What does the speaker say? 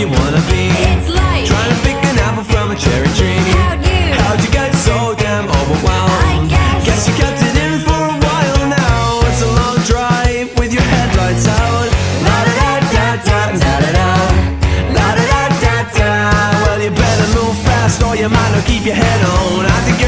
you wanna be. It's like Trying to pick an apple from a cherry tree. How'd you? How'd you get so damn overwhelmed? I guess. you kept it in for a while now. It's a long drive with your headlights out. La da da da da da da da. La da da da da. Well, you better move fast or you might not keep your head on. I think